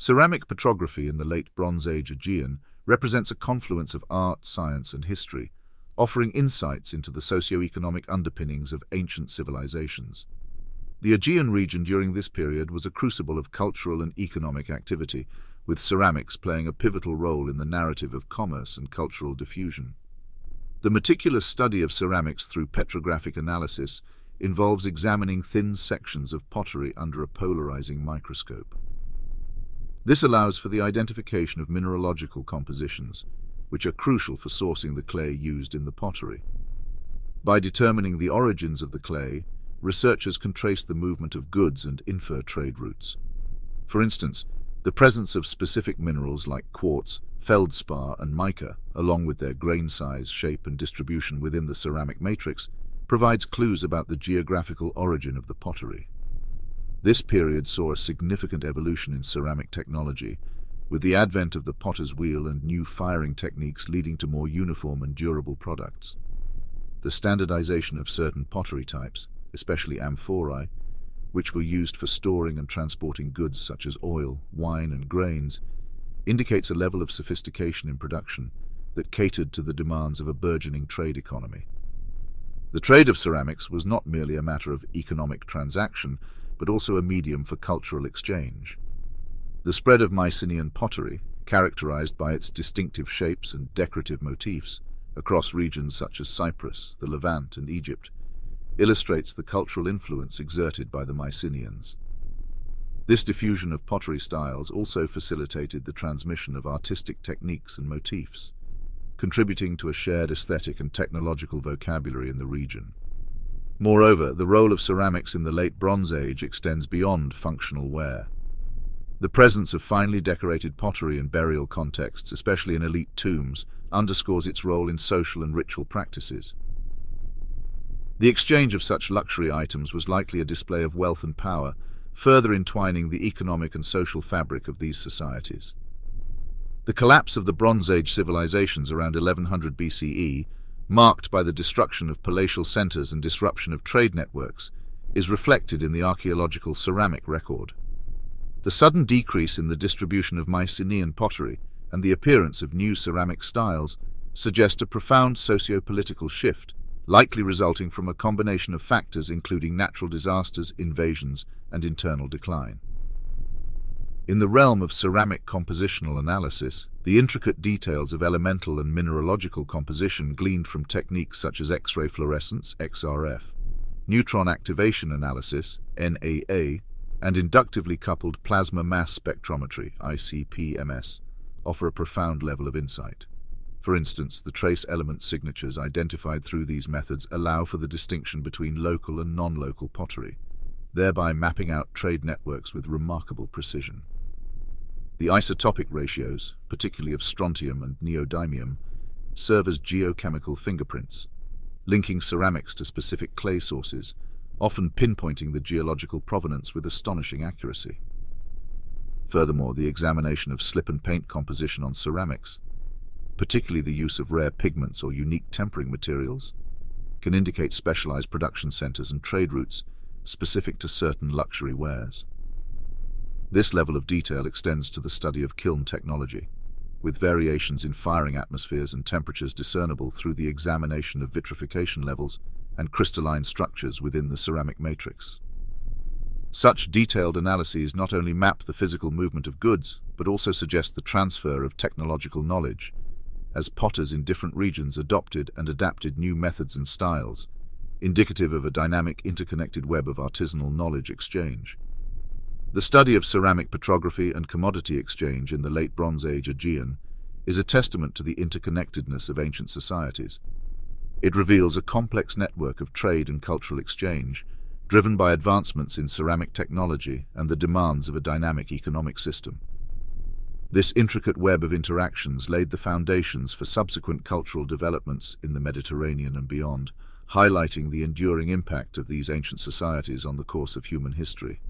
Ceramic petrography in the late Bronze Age Aegean represents a confluence of art, science, and history, offering insights into the socio-economic underpinnings of ancient civilizations. The Aegean region during this period was a crucible of cultural and economic activity, with ceramics playing a pivotal role in the narrative of commerce and cultural diffusion. The meticulous study of ceramics through petrographic analysis involves examining thin sections of pottery under a polarizing microscope. This allows for the identification of mineralogical compositions, which are crucial for sourcing the clay used in the pottery. By determining the origins of the clay, researchers can trace the movement of goods and infer trade routes. For instance, the presence of specific minerals like quartz, feldspar, and mica, along with their grain size, shape, and distribution within the ceramic matrix, provides clues about the geographical origin of the pottery. This period saw a significant evolution in ceramic technology, with the advent of the potter's wheel and new firing techniques leading to more uniform and durable products. The standardization of certain pottery types, especially amphorae, which were used for storing and transporting goods such as oil, wine, and grains, indicates a level of sophistication in production that catered to the demands of a burgeoning trade economy. The trade of ceramics was not merely a matter of economic transaction, but also a medium for cultural exchange. The spread of Mycenaean pottery, characterized by its distinctive shapes and decorative motifs, across regions such as Cyprus, the Levant, and Egypt, illustrates the cultural influence exerted by the Mycenaeans. This diffusion of pottery styles also facilitated the transmission of artistic techniques and motifs, contributing to a shared aesthetic and technological vocabulary in the region. Moreover, the role of ceramics in the late Bronze Age extends beyond functional ware. The presence of finely decorated pottery in burial contexts, especially in elite tombs, underscores its role in social and ritual practices. The exchange of such luxury items was likely a display of wealth and power, further entwining the economic and social fabric of these societies. The collapse of the Bronze Age civilizations around 1100 BCE, marked by the destruction of palatial centers and disruption of trade networks, is reflected in the archaeological ceramic record. The sudden decrease in the distribution of Mycenaean pottery and the appearance of new ceramic styles suggest a profound socio-political shift likely resulting from a combination of factors including natural disasters, invasions, and internal decline. In the realm of ceramic compositional analysis, the intricate details of elemental and mineralogical composition gleaned from techniques such as X-ray fluorescence, XRF, neutron activation analysis, NAA, and inductively coupled plasma mass spectrometry, ICP-MS, offer a profound level of insight. For instance, the trace element signatures identified through these methods allow for the distinction between local and non-local pottery, thereby mapping out trade networks with remarkable precision. The isotopic ratios, particularly of strontium and neodymium, serve as geochemical fingerprints, linking ceramics to specific clay sources, often pinpointing the geological provenance with astonishing accuracy. Furthermore, the examination of slip and paint composition on ceramics particularly the use of rare pigments or unique tempering materials, can indicate specialized production centers and trade routes specific to certain luxury wares. This level of detail extends to the study of kiln technology, with variations in firing atmospheres and temperatures discernible through the examination of vitrification levels and crystalline structures within the ceramic matrix. Such detailed analyses not only map the physical movement of goods, but also suggest the transfer of technological knowledge as potters in different regions adopted and adapted new methods and styles, indicative of a dynamic interconnected web of artisanal knowledge exchange. The study of ceramic petrography and commodity exchange in the late Bronze Age Aegean is a testament to the interconnectedness of ancient societies. It reveals a complex network of trade and cultural exchange, driven by advancements in ceramic technology and the demands of a dynamic economic system. This intricate web of interactions laid the foundations for subsequent cultural developments in the Mediterranean and beyond, highlighting the enduring impact of these ancient societies on the course of human history.